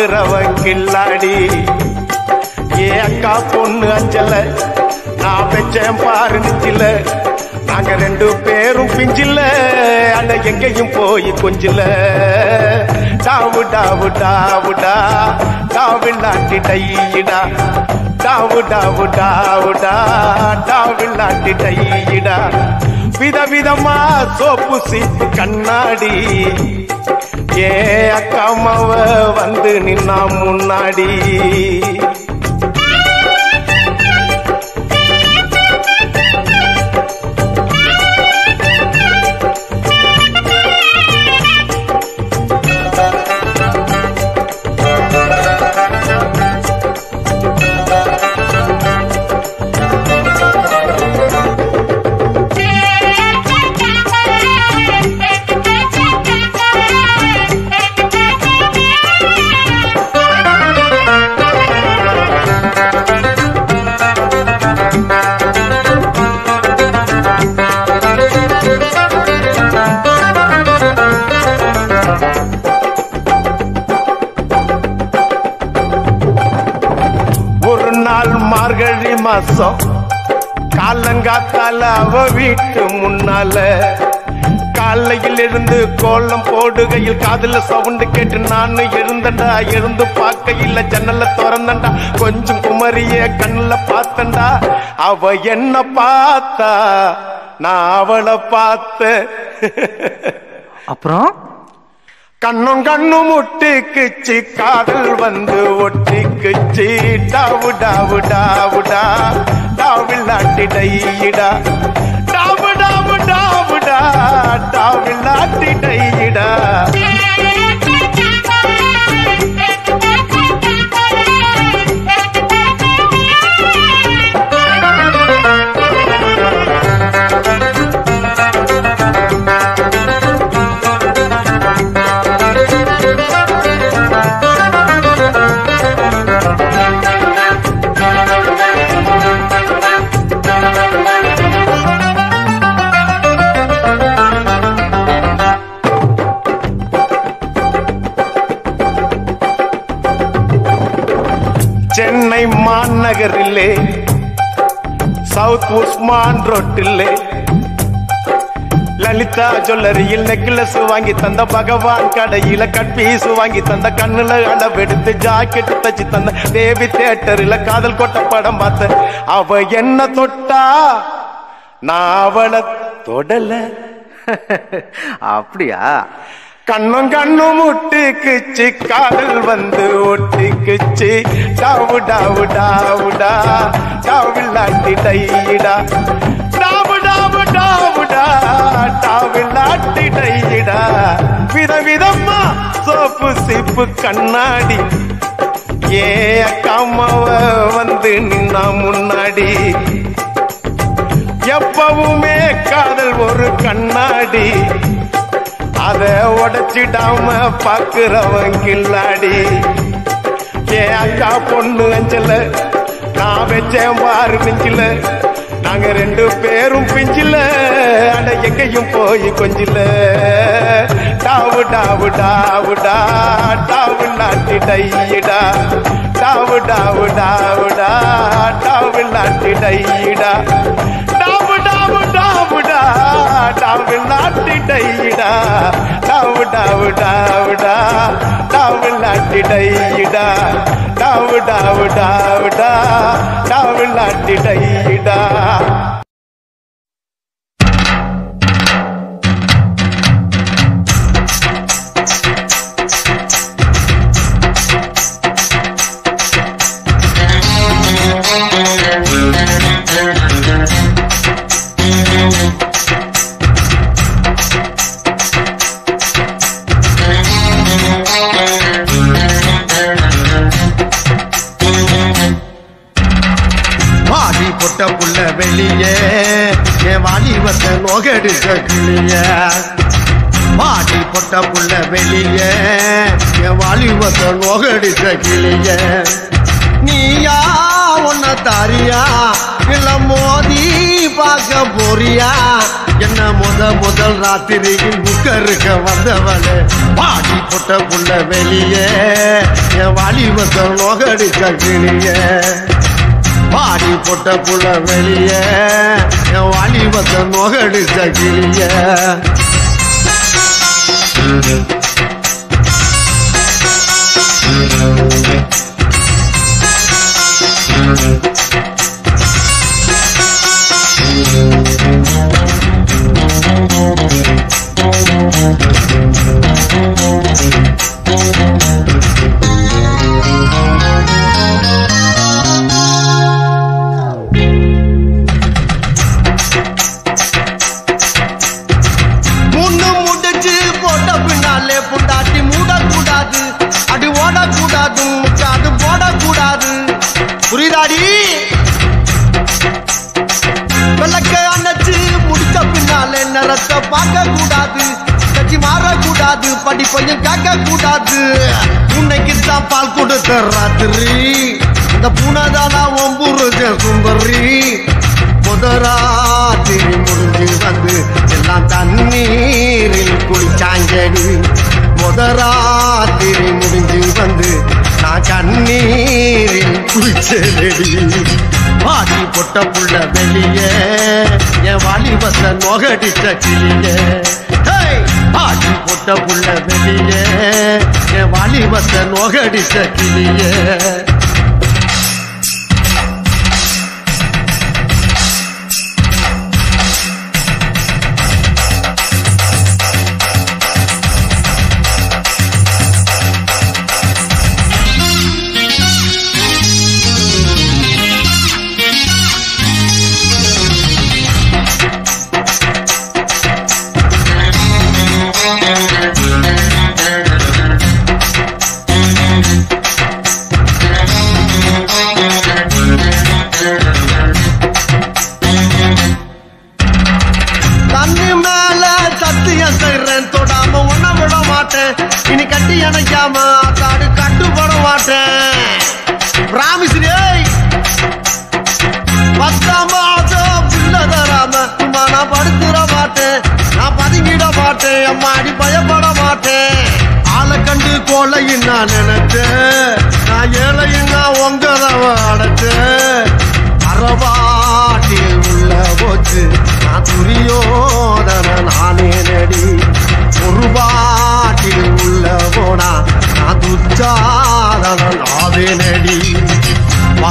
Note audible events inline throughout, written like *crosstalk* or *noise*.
பாக்குறவ கில்லாடி ஏ அக்கா பொண்ணு அஞ்சல நான் பெச்சேன் பாரு நிச்சில நாங்க ரெண்டு பேரும் பிஞ்சில்ல அட எங்கேயும் போய் கொஞ்சில. டாவு டாவு டாவுடா டாவில்லாட்டி டையிடா டாவு டாவு டாவுடா டாவில்லாட்டி டையிடா விதவிதமா சோப்பு சீப்பு கண்ணாடி. ஏ அக்காமாவ வந்து நின்னா முன்னாடி. போடுகையில் காதுல சவுண்டு கேட்டு நானு எழுந்தண்டா எழுந்து பார்க்கையில் ஜன்னல திறந்தண்டா. கொஞ்சம் குமரிய கண்ணுல பார்த்தண்டா. அவ என்ன பார்த்தா? நான் அவளை பார்த்தேன் அப்புறம்? கண்ணும் கண்ணும் முட்டிக்குச்சு காதல் வந்து ஒட்டிக்குச்சு. டாவு டாவு டாவுடா டாவில்லாட்டி டையிடா டாவு டாவு டாவுடா டாவில்லாட்டி டையிடா மாநகரிலே சவுத் உஸ்மான் ரோட்டிலே. லலிதா ஜுவல்லரியில் நெக்லஸ் வாங்கி தந்த பகவான் கடையில கட் பீஸ் வாங்கி தந்த கண்ணுல அளவெடுத்து ஜாக்கெட் தச்சு தந்த தேவி தியேட்டர்ல காதல் கொட்ட படம் பார்த்த அவ என்ன தொட்டா? நான் அவளை தொடல. *laughs* அப்படியா? கண்ணும் கண்ணும் முட்டிக்குச்சு காதல் வந்து ஒட்டிக்குச்சு டாவு டாவு டாவுடா டாவில்லாட்டி டையிடா டாவு டாவு டாவுடா டாவில்லாட்டி டையிடா விதவிதமா சோப்பு சிப்பு கண்ணாடி. ஏ அக்காமாவ வந்து நின்னா முன்னாடி. எப்பவுமே காதல் ஒரு கண்ணாடி. அத உடைச்சிடாம பாக்குறவன் கில்லாடி. ஏ அக்கா பொண்ணு அஞ்சல. நான் வச்சேன் பாரு நெஞ்சில நாங்க ரெண்டு பேரும் பிஞ்சில. அட எங்கேயும் போய் கொஞ்சில. டாவு டாவு டாவுடா டாவு நாட்டி டையிடா டாவு டாவு டாவுடா டாவு நாட்டி டையிடா டாவு நாட்டி டையிடா டாவு டாவு டாவுடா டாவு நாட்டி டையிடா டாவு டாவு டாவுடா டாவு நாட்டி டையிடா வெளியே என் கிளிய மாடி பொட்ட புள்ள வெளிய. என் வாலிபத்த நோகடிச்ச கிளிய நீயா உன்ன தாரியா? இல்ல மோதி பார்க்க போறியா? என்ன முத முதல் ராத்திரியில் புக்கருக்க வந்தவளே? பாடி பொட்ட புள்ள வெளியே. என் வாலிபத்த நோகடிச்ச கிளிய பாடி போட்ட புல வெளிய என் வாலிபத்தை நோகடிச்ச கிளிய முன்னு பொண்டாட்டி மூடக்கூடாது. அடி ஓடக்கூடாது. முச்சாது போடக்கூடாது. புரியுதாடி? விளக்க அணைச்சு முடிச்ச பின்னாலே நிறத்தை பார்க்க கூடாது கட்சி மாறக்கூடாது. படிப்பையும் கேட்க கூடாது உன்னைக்கு தான் பால் கொடுத்த ராத்திரி. இந்த பூனைதானா ஒம்புருஜ சுந்தரி. முதராத்திரி முடிஞ்சு வந்து எல்லாம் தண்ணீரில் குளிச்சாங்கடி முதராத்திரி முடிஞ்சு வந்து நான் கண்ணீரில் குளிச்சடி பாடி பொட்ட புள்ள வெளிய என் வாலிபத்தை நொகடிச்ச கிளிய. ஹேய்! பொட்ட புள்ள வெளிய என் வாலிபத்தை நொகடிச்ச கிளிய.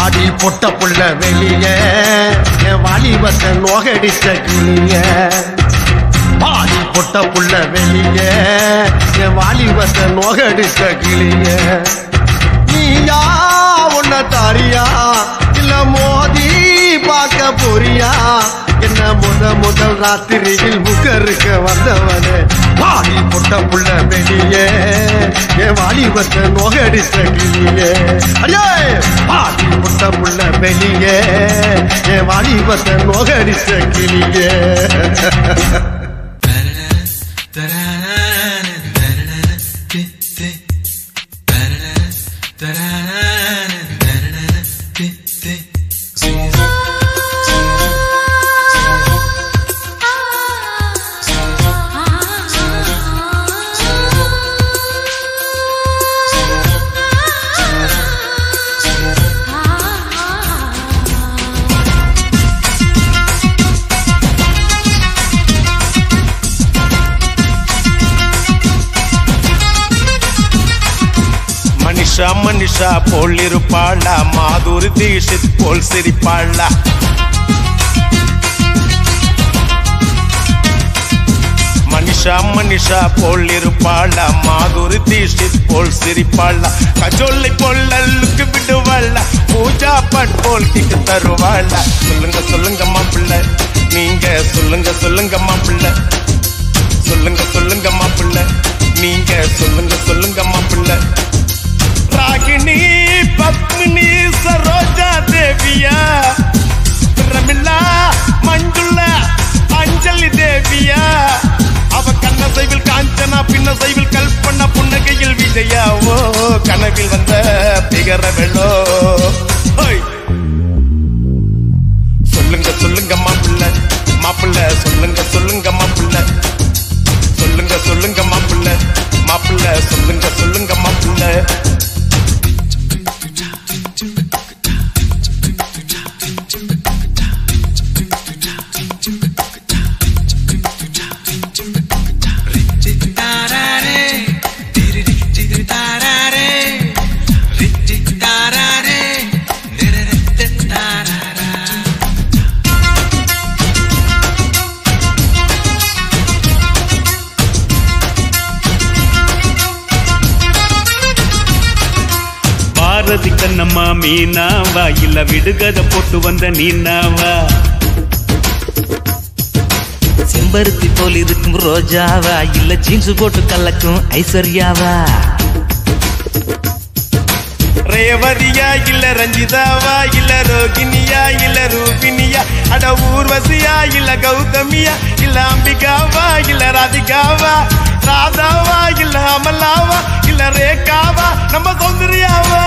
பாடி பொட்ட புள்ள வெளிய. என் வாலிபத்தை நோகடிச்ச கிளிய. பாடி பொட்ட புள்ள வெளிய. என் வாலிபத்தை நோகடிச்ச கிளிய. நீயா உன்ன தாரியா? இல்ல மோதி பார்க்க போறியா? என்ன முத முதல் ராத்திரியில் முகருக்க வந்தவனே? பாடி பொட்ட புள்ள வெளியே. வாலிபத்தை நோகடிச்ச கிளியே அடே பாட்டி முட்ட புள்ள வெளியே. என் வாலிபத்தை நோகடிச்ச கிளியே *laughs* ஒரு தீஷித் போல் சிரிப்பாளா? மனிஷா மனிஷா போல் இருப்பாளா? மாதுரி தீஷித் போல் சிரிப்பாளா? கஜோலை போல் அல்லுக்கு விடுவாளா? பூஜா பட் போல் கிட்டு தருவாளா? சொல்லுங்க சொல்லுங்க மாப்பிள்ள. நீங்க சொல்லுங்க சொல்லுங்க மாப்பிள்ள. சொல்லுங்க சொல்லுங்க மாப்பிள்ள. நீங்க சொல்லுங்க சொல்லுங்க மாப்பிள்ள. que reveló போட்டு செம்பருத்தி போல் இருக்கும் ரோஜாவா? இல்ல ஜீன்ஸ் போட்டு கலக்கும் ஐஸ்வர்யாவா? ரேவதியா இல்ல ரஞ்சிதாவா? இல்ல ரோகிணியா? இல்ல ரூபினியா அட ஊர்வசியா? இல்ல கௌதமியா? இல்ல அம்பிகாவா? இல்ல ராதிகாவா? ராதாவா? இல்ல அமலாவா? இல்ல ரேகாவா? நம்ம சௌந்தர்யாவா?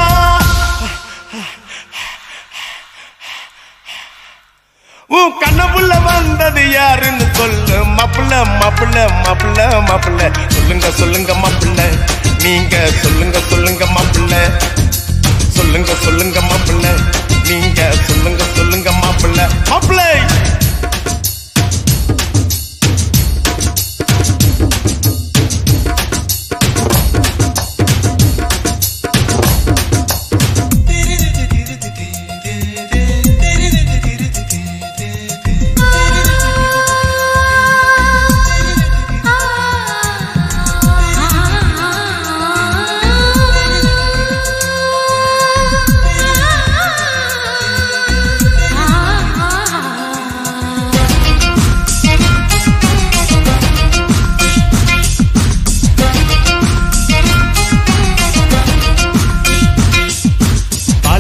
உன் வந்தது யாருன்னு சொல்லு. மாப்பிள்ள மாப்பிள்ள மாப்பிள்ள மாப்பிள்ள. சொல்லுங்க சொல்லுங்க மாப்பிள்ள. நீங்க சொல்லுங்க சொல்லுங்க மாப்பிள்ள. சொல்லுங்க சொல்லுங்க மாப்பிள்ள. நீங்க சொல்லுங்க சொல்லுங்க மாப்பிள்ள. மாப்பிள்ளை!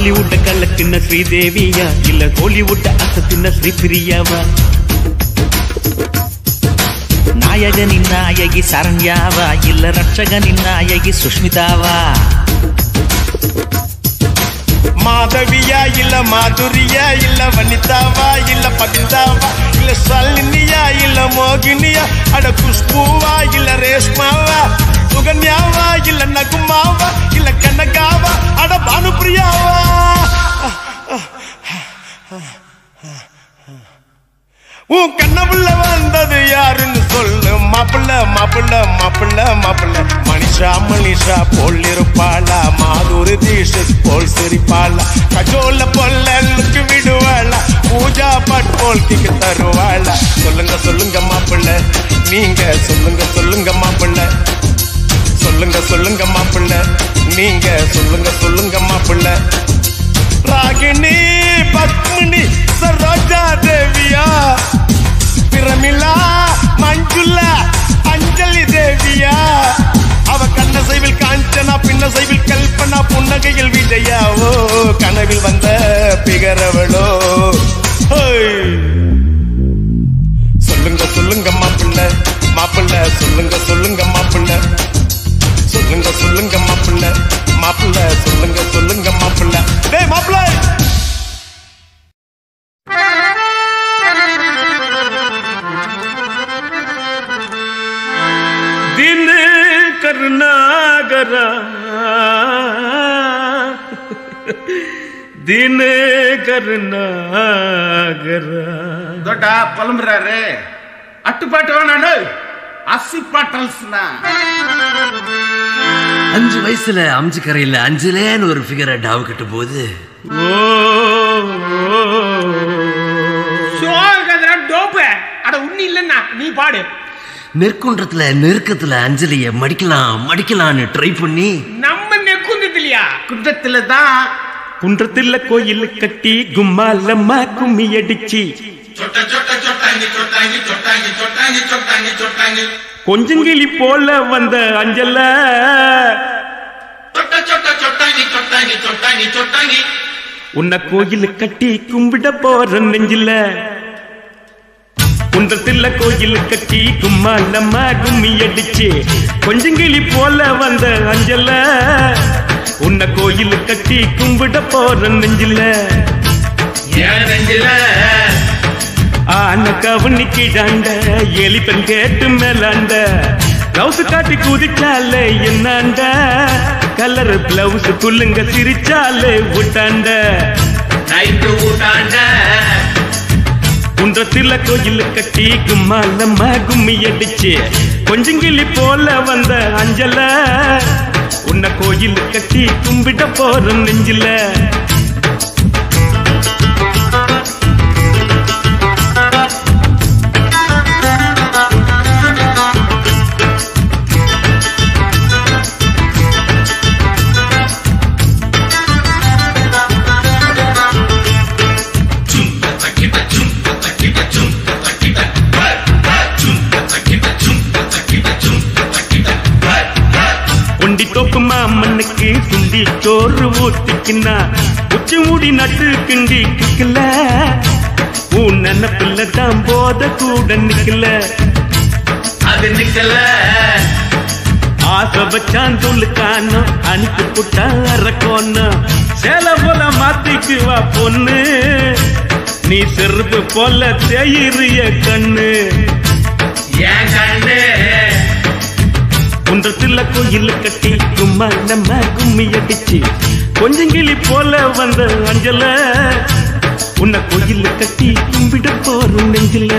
பாலிவுட்ட கலக்கின ஸ்ரீதேவியா? இல்ல கோலிவுட்ட அசத்தின ஸ்ரீபிரியாவா? நாயகனின் நாயகி சரண்யாவா? இல்ல ரட்சகனின் நாயகி சுஷ்மிதாவா? மாதவியா இல்ல மாதுரியா இல்ல வனிதாவா இல்ல பபிதாவா இல்ல சல்லினியா இல்ல மோகினியா? அட குஷ்பூவா இல்ல ரேஷ்மாவா? சுகன்யாவா இல்ல நகுமாவா? இல்ல கண்ணக்காவா? அட பானுப்பிரியாவா? உன் கண்ணபுள்ள வந்தது யாருன்னு சொல்லு. மாப்பிள்ள மாப்பிள்ள மாப்பிள்ள மாப்பிள்ள. மனிஷா மனிஷா போல் இருப்பாளா? மாதுரி தீஷஸ் போல் சிரிப்பாளா? கஜோல பொல்லுக்கு விடுவாளா? பூஜா பட் போல் கிக்கு தருவாளா? சொல்லுங்க சொல்லுங்க மாப்பிள்ள. நீங்க சொல்லுங்க சொல்லுங்க மாப்பிள்ள. சொல்லுங்க சொல்லுங்க மாப்பிள்ள. நீங்க சொல்லுங்க சொல்லுங்க மாப்பிள்ள. ராகினி பத்மினி சரோஜா தேவியா. பிரமிளா மஞ்சுளா அஞ்சலி தேவியா. அவ கண்ண சைவில் காஞ்சனா பின்ன சைவில் கல்பனா புன்னகையில் விஜயாவோ கனவில் வந்த கருநாகரா புலம்புறாரு. அட்டுப்பாட்டு வேணாடு அசிப்பாட்டல்ஸ்னா அஞ்சு வயசுல அம்ஜி கரையில் அஞ்சுலேன்னு ஒரு ஃபிகரை டாவு கட்டும் போது நீ பாடு. நெற்குன்றத்துல நெருக்கத்துல அஞ்சலிய மடிக்கலாம் மடிக்கலாம்னு ட்ரை பண்ணி நம்ம நெற்குன்றத்துலயா குன்றத்துல தான் குன்றத்துல கோயில் கட்டி கும்மாலம்மா கும்மி அடிச்சு கொஞ்சங்கிளி போல வந்த அஞ்சல உன்னை கோயில் கட்டி கும்பிட போற நெஞ்சில குன்றத்துல கோயில் கட்டி கும்மாலம்மா கும்மி அடிச்சு கொஞ்சங்கிளி போல வந்த அஞ்சல உன்னை கோயில் கட்டி கும்பிட போற நெஞ்சில. நெஞ்சில? ஆன கவனிக்கிடாண்ட எலிப்பன் கேட்டு மேலாண்ட. பிளவுஸ் காட்டி குதிச்சாலே என்னாண்ட? Colour blouse குள்ளுங்க சிரிச்சாலே ஊட்டாண்ட. குன்றத்தில கோயில் கட்டி கும்மாலம்மா கும்மி அடிச்சு. கொஞ்சங்கிளி போல வந்த அஞ்சல. உன்னை கோயில் கட்டி கும்பிட போறோம் நெஞ்சில. சோறு ஊத்திக்கினா உச்சி மூடி நட்டு கிண்டி கிக்கல. உன் நினப்புல தான் போத கூட நிக்கல. அது நிக்கல. ஆசை வச்சான் துளுக்கானோ அனுப்பி புட்டா அரக்கோன்னு. சேல போல மாத்திக்குவா பொண்ணு. நீ செருப்பு போல தேயிறிய கண்ணு. ஏன் கண்ணு. குன்றத்துல கோயில் கட்டி கும்மா நம்ம கும்மி அடிச்சு. கொஞ்சங்கிளி போல வந்த அஞ்சல உன்னை கோயில் கட்டி கும்பிட போறோம் நெஞ்சில.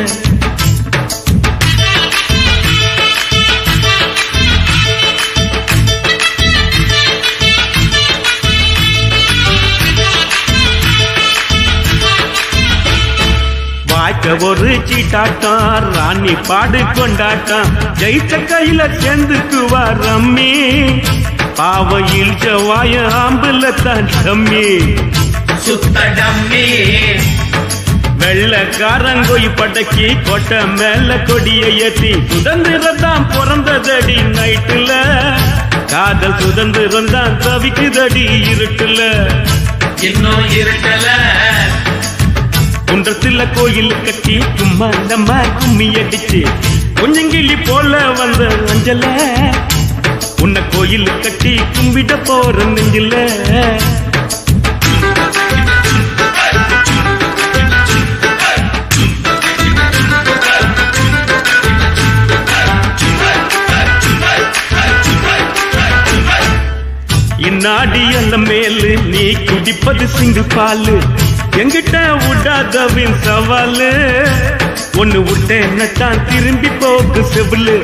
வாய்க்க ஒரு சீட்டாட்டம் ராணி பாடு கொண்டாட்டம் ஜெயிச்ச கையில சேர்ந்துக்குவா ரம்மி. பாவையில் செவ்வாய ஆம்புல தான் ரம்மி. சுத்த டம்மி. வெள்ளக்காரங்கோய் படக்கி கொட்டை மேல கொடியை ஏத்தி சுதந்திரம் தான் பிறந்ததடி நைட்டுல. காதல் சுதந்திரம் தான் தவிக்குதடி இருட்டுல. இன்னும் இருக்கல குன்றத்துல கோயில் கட்டி சும்மா நம்ம கும்மி அடிச்சு கொஞ்சங்கிளி போல வந்த அஞ்சல. உன்னை கோயில் கட்டி கும்பிட போற நெஞ்சில. இந்நாடி அல்ல மேலு நீ குடிப்பது சிங்கு பாலு. எங்கிட்ட விடாதவின் சவாலு. ஒண்ணு விட்டேன்னு தான் திரும்பி போக்கு செவிலு.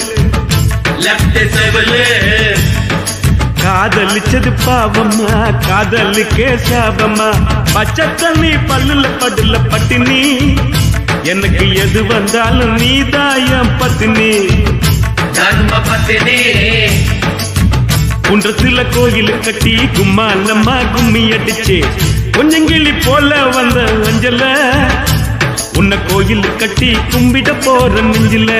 காதலிச்சது பாவம்மா காதலுக்கே சாபம்மா பச்சை தண்ணி பல்லுல படுல பட்டினி எனக்கு எது வந்தாலும் பத்தினி. தர்ம பத்தினி. குன்றத்துல கோயில் கட்டி கும்மாலம்மா கும்மி அடிச்சு. கொஞ்சங்கிள்ளி போல வந்த அஞ்சல. உன்னை கோயில் கட்டி கும்பிட போற நெஞ்சில.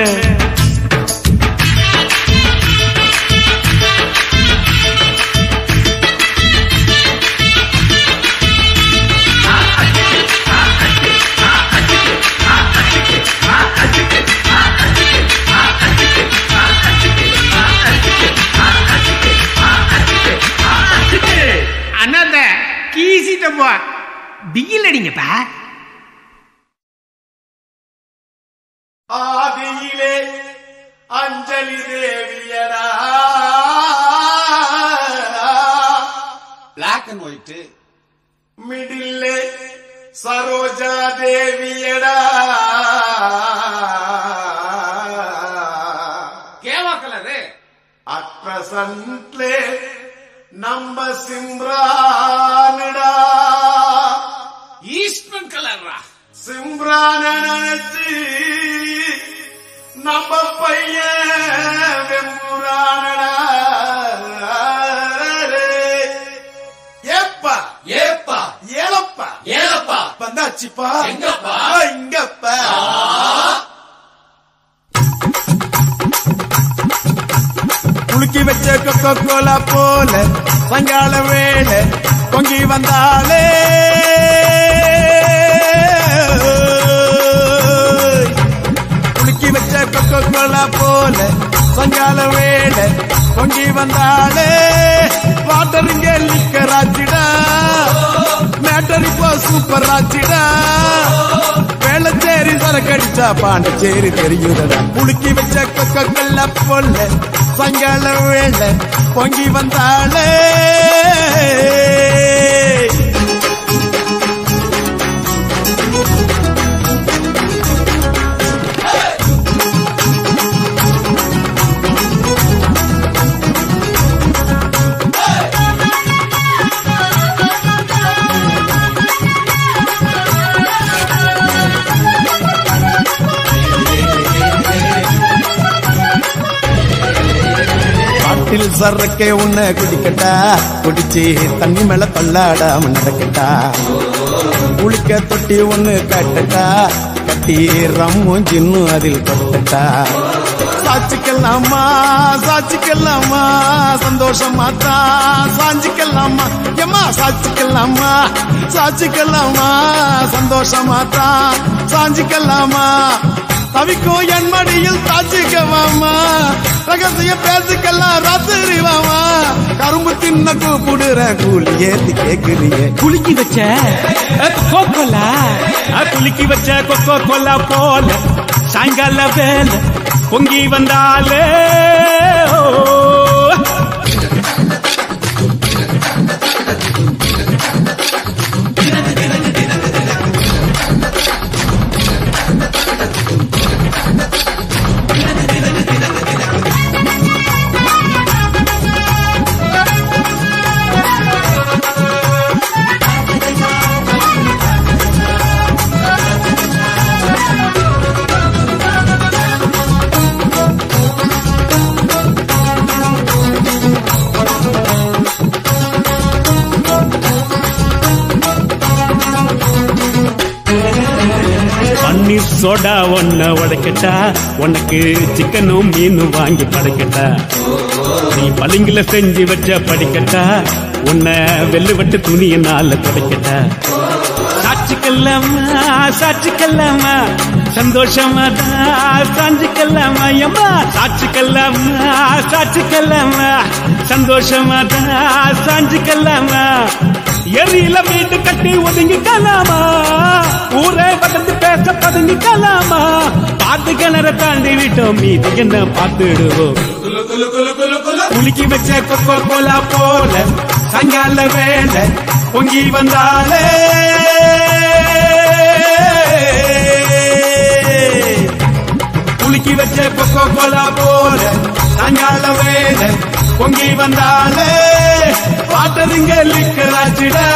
பிகில் அடிங்கப்பா ஆதியிலே அஞ்சலி தேவியடா பிளாக் அண்ட் ஒயிட் மிடில்லே சரோஜா தேவியடா. கேவா கலரு அட் பிரசன்ட்லே நம்ம சிம்ரானுடா. சிம்ரான நினைச்சு நம்ம பையன் வெம்புரானடா. ஏப்பா ஏப்பா. ஏலப்பா. ஏலப்பா. வந்தாச்சுப்பா. எங்கப்பா? இங்கப்பா. குலுக்கி வச்ச கொக்கோ கோலா போல சாயங்கால வேலை பொங்கி வந்தாலே. குலுக்கி வச்ச கொக்கோ கோலா போல சங்கால வேலை பொங்கி வந்தாலே வாட்டருங்க லிக்கர் ஆச்சுடா மேட்டர் இப்போ சூப்பர் ஆச்சுடா வேளச்சேரி சரக்கடிச்சா பாண்டச்சேரி தெரியுதடா. புளுக்கி வச்ச கொக்க கொல்ல பொல்ல சங்கால வேளை பொங்கி வந்தாளே பாட்டில் சரக்கே உன்னை குடிக்கட்டா? குடிச்சு தண்ணி மேல தள்ளாடாம நடக்கட்டா? குளிக்க தொட்டி ஒண்ணு கட்டட்டா? கட்டி ரம்மும் ஜின்னும் அதில் கொட்டட்டா? சாச்சிக்கலாமா சாச்சிக்கலாமா சந்தோஷமா தான் சாஞ்சிக்கலாமா எம்மா சாச்சிக்கலாமா சாச்சிக்கலாமா சந்தோஷமா தான் சாஞ்சிக்கலாமா தவிக்கும் என் மடியில் தாச்சிக்கவாமா ரகசிய பேசிக்கலாம் தின்ன கூப்பிடுற கூலி ஏத்தி கேக்குறியே. குலுக்கி வச்ச கொக்கோ கோலா குலுக்கி வச்ச கொக்கோ கோலா போல சாயங்கால வேலை பொங்கி வந்தாலே சோடா ஒன்ன உடைக்கட்டா. உனக்கு சிக்கனும் மீனும் வாங்கி படைக்கட்டா. நீ பளிங்குல செஞ்சு வச்ச படிக்கட்டா. உன்னை வெள்ளுவட்டு துணியினால துடைக்கட்டா. சாட்சிக்கல்லாமா சாட்சிக்கல்லாமா. சந்தோஷமா தான் சாஞ்சிக்கல்லாமா. எம்மா சாட்சிக்கல்லாமா சாட்சிக்கல்லாமா. சந்தோஷமா தான்? சாஞ்சிக்கல்லாமா எரியில வீட்டு கட்டி ஒதுங்கிக்கலாமா ஊரே பக்கத்து பேச பதுங்கிக்கலாமா பாட்டு கிணற தாண்டி விட்டோம் மீதி என்ன பார்த்துடுவோம் குலுக்கி வச்ச கொக்கோ கோலா போல சங்கால வேலை பொங்கி வந்தாலே. குலுக்கி வச்ச கொக்கோ கோலா போல சங்கால வேலை பொங்கி வந்தாலே வாட்டருங்க லிக்கர் ஆச்சுடா.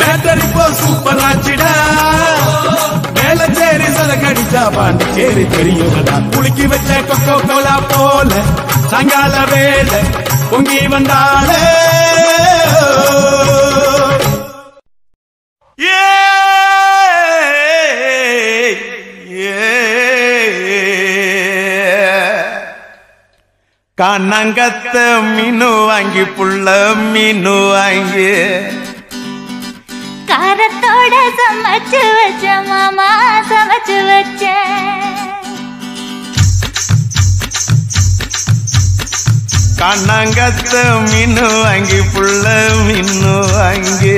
மேட்டர் இப்போ சூப்பர் ஆச்சுடா. வேளச்சேரி சரக்கடிச்சா பாண்டிச்சேரி தெரியுமடா குளிக்கி வச்ச கொக்கோ கோலா போல சாயங்கால வேலை பொங்கி வந்தாலே. கண்ணங்கத்த மீனு வாங்கி புள்ள மீனு வாங்கி. காரத்தோட சமைச்சு வச்ச மாமா சமைச்சு வச்ச. கண்ணங்கத்த மீனு வாங்கி புள்ள மீனு வாங்கி.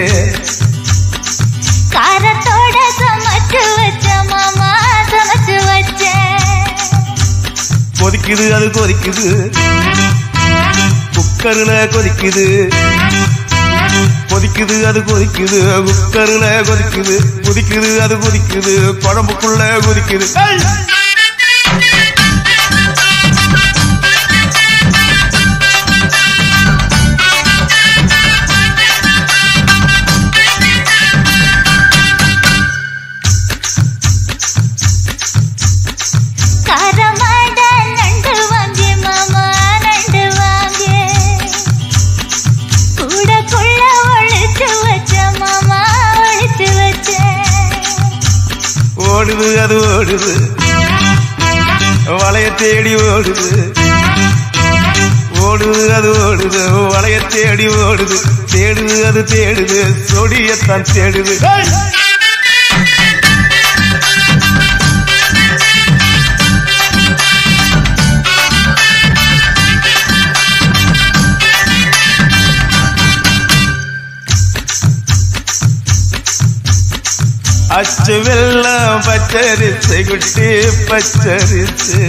கொதிக்குது அது கொதிக்குது. குக்கருல கொதிக்குது. கொதிக்குது அது கொதிக்குது. குக்கருல கொதிக்குது. கொதிக்குது அது கொதிக்குது. குழம்புக்குள்ள கொதிக்குது. ஓடுது. வளைய தேடி ஓடுது. ஓடுது அது ஓடுது. வளைய தேடி ஓடுது. தேடுது அது தேடுது. சொடியத்தான் தேடுது. ஏய்! அச்சு வெள்ளம் பச்சரிசை குட்டி பச்சரிசு.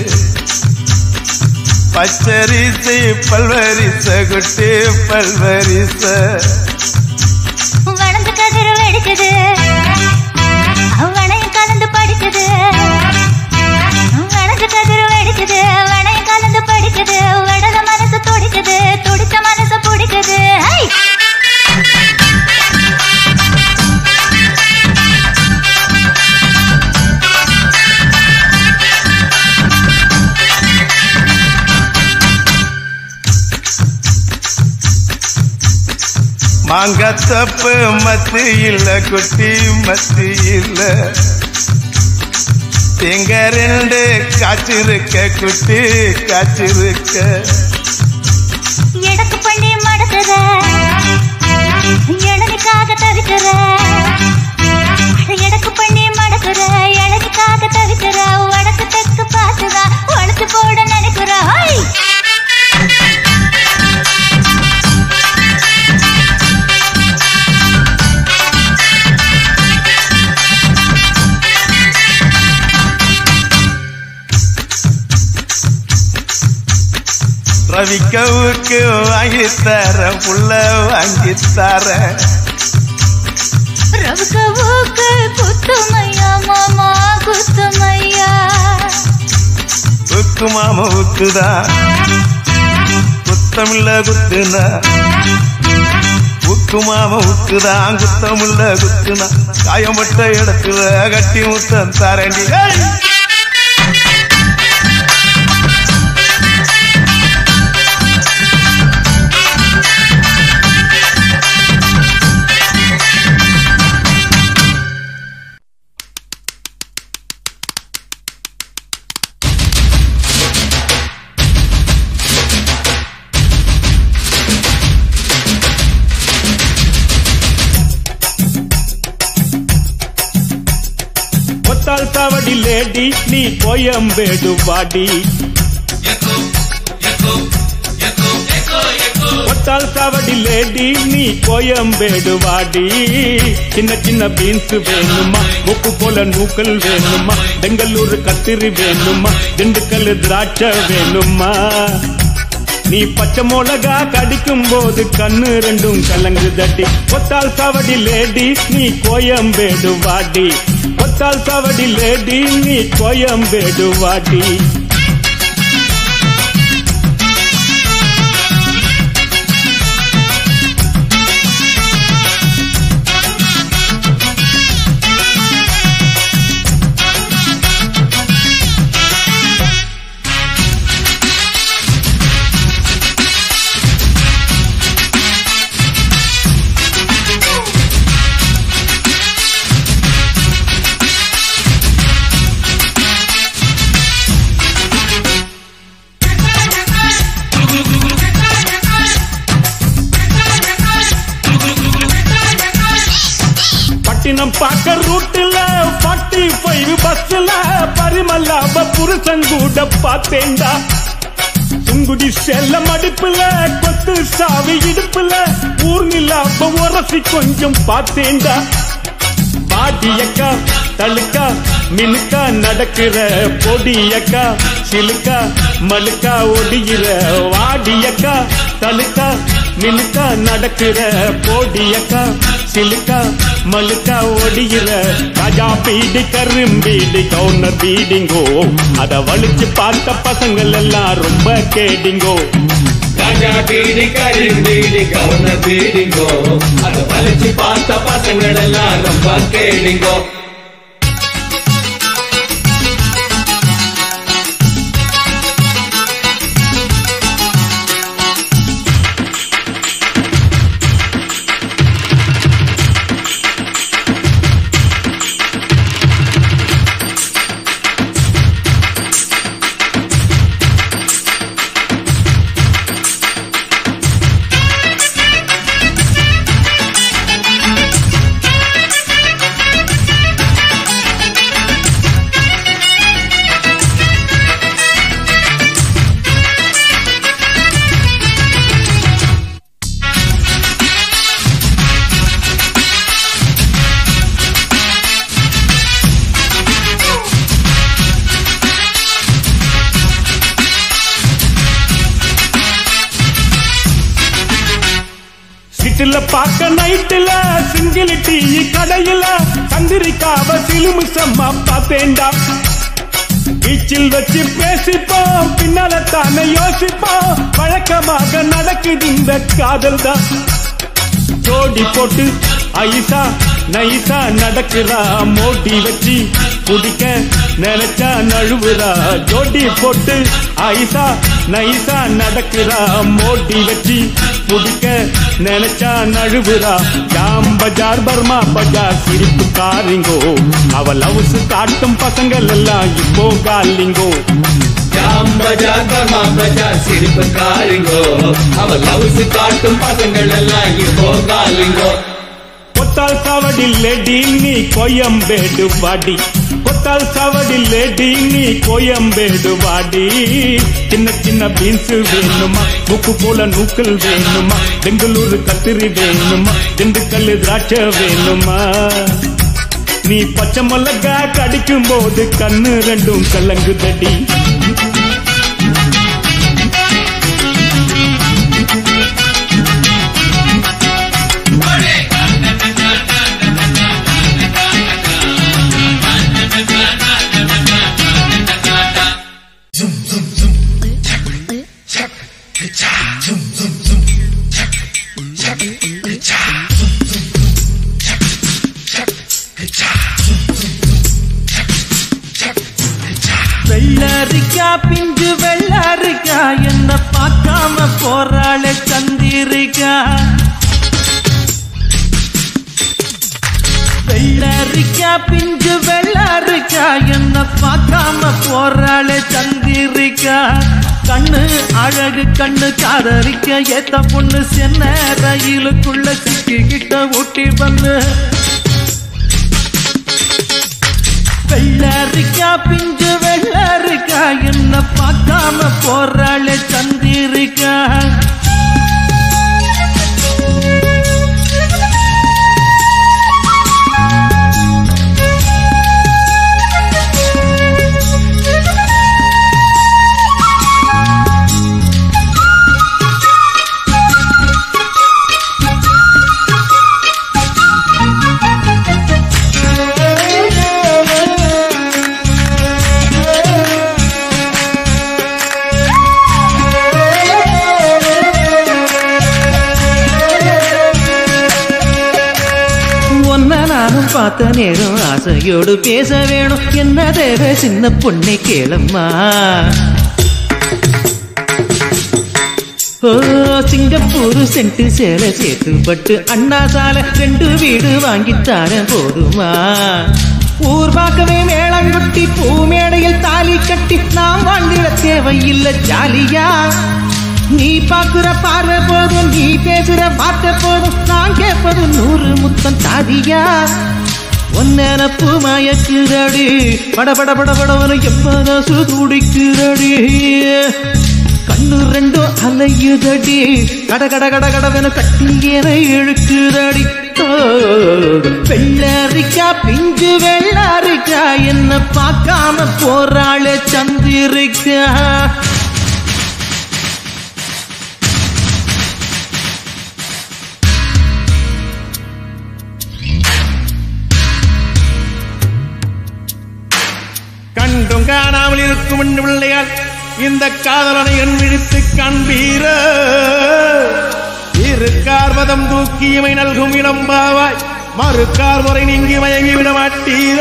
பச்சரிசை பல்வரிச குட்டி பல்வரிச. வளர்ந்து கலந்து படிக்குது வளர்ந்து படிக்குது மனசு துடிக்குது துடிச்ச மனசு பிடிக்குது மாங்கத்தப்பு மத்து இல்ல குட்டி மத்து இல்ல. எங்க ரெண்டு காய்ச்சிருக்க குட்டி காய்ச்சிருக்க. எனக்கு பண்ணி மடத்துற எனக்காக தவிக்கிற. எனக்கு பண்ணி மடக்குற. எனக்காக தவிக்கிற. உனக்கு தெற்கு பார்த்துதா உனக்கு போட நினைக்கிற. ஹை! ரவிக்கவுக்கு வாங்கி தர புள்ள வாங்கி தர. ரவுக்கவுக்கு குத்துமையா மாமா குத்துமையா? உக்கு மாம உக்குதா குத்தமில்ல குத்துனா? உக்கு மாம உக்குதா குத்தமில்ல குத்துனா? காயம்பட்ட இடத்துல கட்டி முத்தம் தரண்டி. லேடி நீ கோயம்பேடு வாடி. ஒத்தாள் சாவடி லேடி நீ கோயம்பேடு வாடி. சின்ன சின்ன பீன்ஸ் வேணுமா? உப்பு போல நூக்கல் வேணுமா? பெங்களூர் கத்திரி வேணுமா? திண்டுக்கல் திராட்சை வேணுமா? நீ பச்சை மிளகா கடிக்கும் போது கண்ணு ரெண்டும் கலங்கு தட்டி. கொத்தால் சாவடி லேடி நீ கோயம்பேடு வாடி. கொத்தால் சாவடி லேடி நீ கோயம்பேடு வாடி. லாப புருஷன் கூட பார்த்தேன்டா. சுங்குடி செல்ல மடிப்புல கொத்து சாவி இடுப்புல ஊர்நிலாப்ப உரசி கொஞ்சம் பார்த்தேன்டா. பாடியக்கா தழுக்கா மினுக்கா நடக்கிற பொடியக்கா சிலுக்கா மலுக்கா ஒடிகிற வாடியக்கா தழுக்கா மினுக்கா நடக்கிற பொடியக்கா சிலுக்கா மலுக்கா ஒடியில ராஜா பீடி கரும் பீடி கவுனர் பீடிங்கோ. அத வலிச்சு பார்த்த பசங்கள் எல்லாம் ரொம்ப கேடிங்கோ. ராஜா பீடி கரும் பீடி கவுனர் பீடிங்கோ. அத வலிச்சு பார்த்த பசங்கள் எல்லாம் ரொம்ப கேடிங்கோ. பார்க்க நைட்டுல சிங்கிள் டீ கடையில சந்திரிக்காவ சிலுமிசம்மா பார்த்தேண்டா பீச்சில் வச்சு பேசிப்போம் பின்னால தானே யோசிப்போம் வழக்கமாக நடக்குது இந்த காதல் தான் ஜோடி போட்டு ஐசா நைசா நடக்குதா? மோட்டி வச்சு குடிக்க நினைச்சா நழுவுதா ஜோடி போட்டு ஐசா நைசா நடக்குதா? மோட்டி வச்சு குடிக்க நினைச்சா நழுவுறா. ஜாம் பஜார் பர்மா பஜார் சிரிப்பு காரிங்கோ அவ லவ்ஸ் காட்டும் பசங்கள் எல்லாம் இப்போ காலிங்கோ. ஜாம் பஜார் பர்மா பஜார் சிரிப்பு காரிங்கோ அவ லவ்ஸ் காட்டும் பசங்கள் எல்லாம் இப்போ காலிங்கோ. கொத்தால் சாவடி லேடி நீ கோயம்பேடு வாடி. கொத்தால் சாவடி லேடி நீ கோயம்பேடு வாடி. சின்ன சின்ன பீன்ஸ் வேணுமா? முக்கு போல நூக்கல் வேணுமா? பெங்களூரு கத்திரி வேணுமா? திண்டுக்கல் திராட்சை வேணுமா? நீ பச்சை மிளகா கடிக்கும் போது கண்ணு ரெண்டும் கலங்குதடி. அழகு கண்ணு காதலிக்க ஏத்த பொண்ணு சென்ன ரயிலுக்குள்ள சிக்கிக்கிட்ட ஊட்டி வந்து. வெள்ளரிக்கா பிஞ்சு வெள்ளரிக்கா என்ன பார்க்காம போறாளே சந்திரிக்கா. அன்னையோடு பேச வேணும். என்ன தேவை? சின்ன பொண்ணை கேளம்மா. ஓ சிங்கப்பூர் சென்ட்டு சேலை சேர்த்து பட்டு அண்ணா சாலை ரெண்டு வீடு வாங்கித்தார போதுமா? ஊர் பார்க்கவே மேளங்குட்டி பூ மேடையில் தாலி கட்டி நாம் வாழ்ந்திட தேவையில்லை ஜாலியா? நீ பார்க்குற பார்வை போதும் நீ பேசுற வார்த்தை போதும் நான் கேட்பது நூறு முத்தம் தாதியா? ஒன்னப்பு மயக்குதடி. பட பட பட படவன எப்பனசு துடிக்குதடி. கண்ணு ரெண்டும் அலையுதடி. கட கட கட கடவன கட்டியேன இழுக்குதடி. வெள்ளரிக்கா பிஞ்சு வெள்ளரிக்கா என்ன பார்க்காம போராள சந்திரிக்கா. இந்த காதலனை என் விழித்து காண்பீர. இரு கார்வதம் தூக்கி இமை நல்கும் இளம்பாவாய் மறு கார்வரை நீங்கி மயங்கி விட மாட்டீர.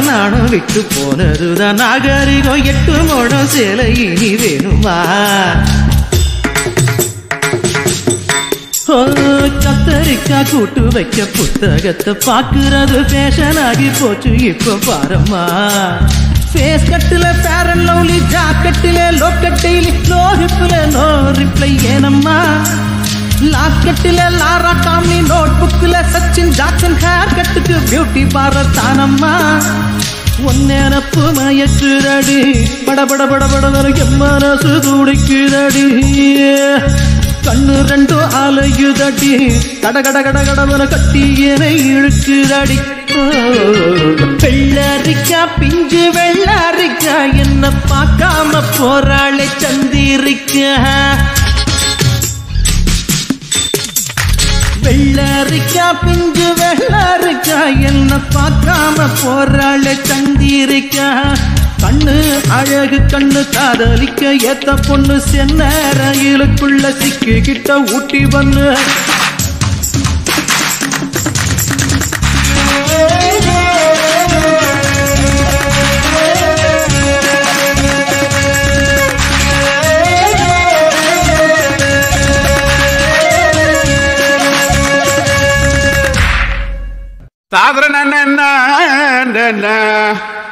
அச்சம் மடம் நானும் விட்டு போனதுதான். நாகரிகம் எட்டு மோடம் சேலை இனி வேணுமா? கத்தரிக்கா கூட்டு வைக்க புத்தகத்தை பாக்குறது ஃபேஷன் ஆகி போச்சு இப்ப பாரம்மா. ஃபேஸ் கட்டுல பேரன் லவ்லி ஜாக்கெட்டில லோக்கட்டையில லோ ஹிப்ல நோ ரிப்ளை ஏனம்மா. லாக்கெட்டில லாரா காம்லி நோட் புக்ல சச்சின் ஜாக்சன் ஹேர் கட்டுக்கு பியூட்டி பார்லர் தானம்மா. ஒன்னேனப்பு மயக்குதடி. படபட பட பட மனசு துடிக்குதடி. கண்ணு ரெண்டும் அலையுதடி. கட கட கட கடவன கட்டி என இழுக்குதடி. வெள்ளரிக்கா பிஞ்சு வெள்ளரிக்கா என்ன பார்க்காம போராளை சந்திரிக்கா. வெள்ளரிக்கா பிஞ்சு வெள்ளரிக்கா என்ன பார்க்காம போறாளே தந்திருக்கா? கண்ணு அழகு கண்ணு காதலிக்க ஏத்த பொண்ணு சென்ன ரயிலுக்குள்ள சிக்கிக்கிட்ட ஊட்டி வந்து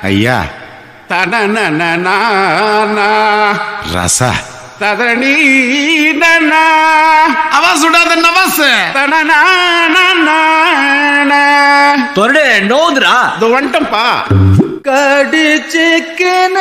ஐயா. தனனனனா ரசா. ததனி நனா அவா சுடாத நவாஸ் தொரடு நோதுரா இது வந்துட்டம்பா. கடிச்சுக்கின.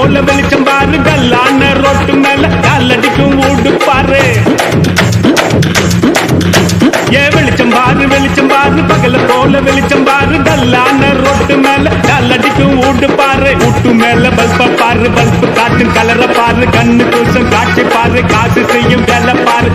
போல வெளிச்சம் பாரு கல்லான ரோட்டு மேல காலடிக்கும் ஊடு பாரு. ஏ வெளிச்சம் பாரு வெளிச்சம் பாரு பகல போல வெளிச்சம் பாரு கல்லான ரோட்டு மேல காலடிக்கும் ஊடு பாரு. ஊட்டு மேல பல்ப பாரு பல்பு காட்டும் கலர பாரு கண்ணு கூசம் காட்சி பாரு காசு செய்யும் வேலை பாரு.